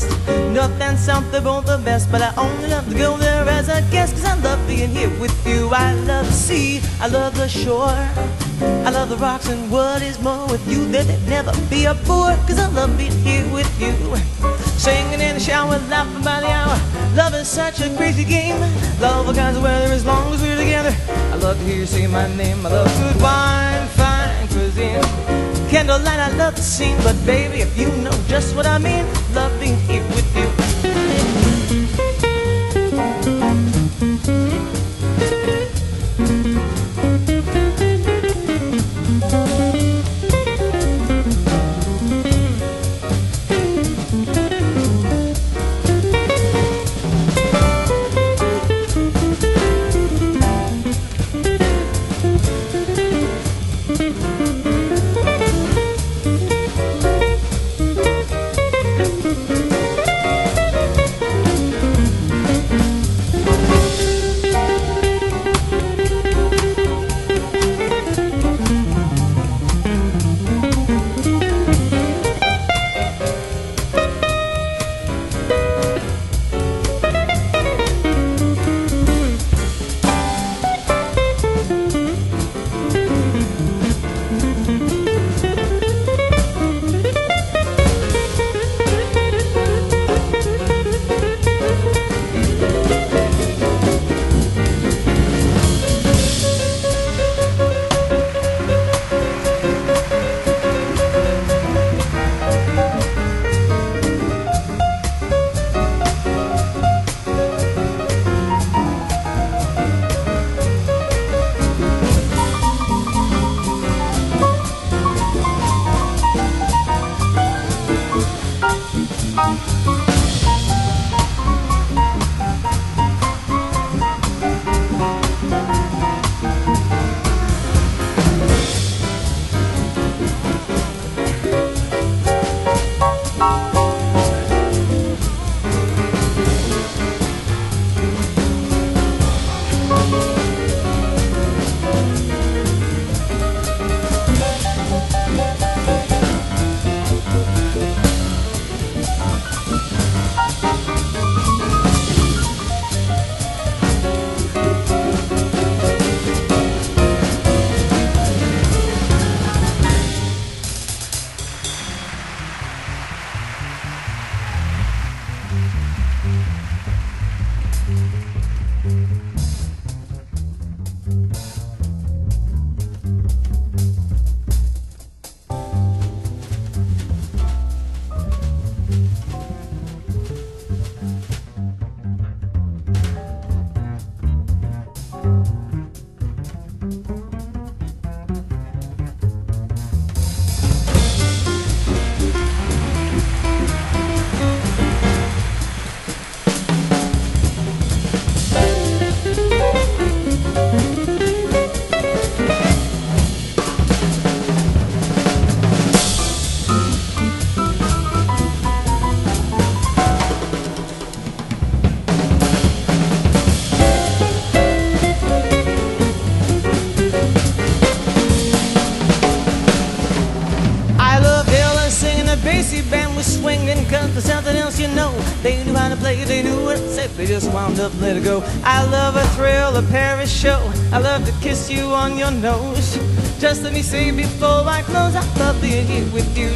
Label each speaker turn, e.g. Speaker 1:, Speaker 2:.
Speaker 1: West. North and south, they're both the best. But I only love to go there as a guest. Cause I love being here with you. I love the sea, I love the shore. I love the rocks and what is more with you. There'd never be a bore. Cause I love being here with you. Singing in the shower, laughing by the hour. Love is such a crazy game. Love all kinds of weather as long as we're together. I love to hear you say my name. I love good wine, fine cuisine. Candlelight, I love the scene, but baby, if you know just what I mean, being here with you. I Basie band was swinging Cause there's something else you know They knew how to play, they knew to say They just wound up, let it go I love a thrill, a Paris show I love to kiss you on your nose Just let me say before I close I love being here with you